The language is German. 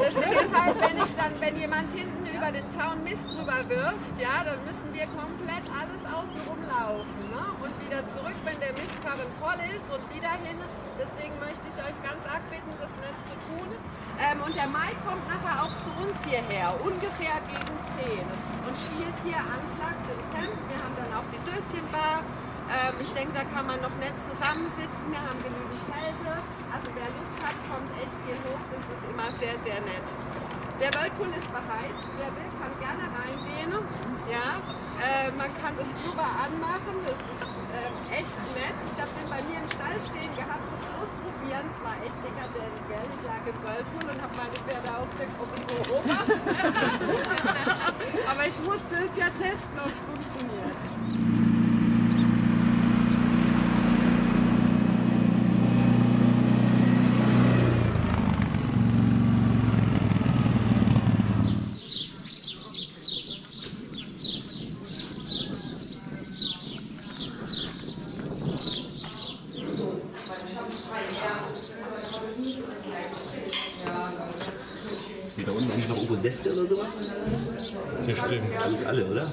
Das Ding ist halt, wenn, ich dann, wenn jemand hinten über den Zaun Mist drüber wirft, ja, dann müssen wir komplett alles außenrum laufen. Ne? Und wieder zurück, wenn der Mistkarren voll ist und wieder hin. Deswegen möchte ich euch ganz arg bitten, das nicht zu tun. Ähm, und der Mai kommt nachher auch zu uns hierher, ungefähr gegen 10 und spielt hier anklagt im Camp. Wir haben dann auch die Döschenbar. Ähm, ich denke, da kann man noch nett zusammensitzen. Wir haben genügend Zelte. Also wer Lust hat, kommt echt hier hoch. Das ist immer sehr, sehr nett. Der Whirlpool ist beheizt. Wer will, kann gerne reingehen. Ja, äh, man kann das drüber anmachen. Das ist äh, echt nett. Ich habe den bei mir im Stall stehen gehabt zum Ausprobieren. Es war echt dekadent, gell? Ich lag im Whirlpool und habe meine Pferde auf der beobachtet. Aber ich musste es ja testen, ob es funktioniert. Sind da unten eigentlich noch irgendwo Säfte oder sowas? Bestimmt. Alles alle, oder?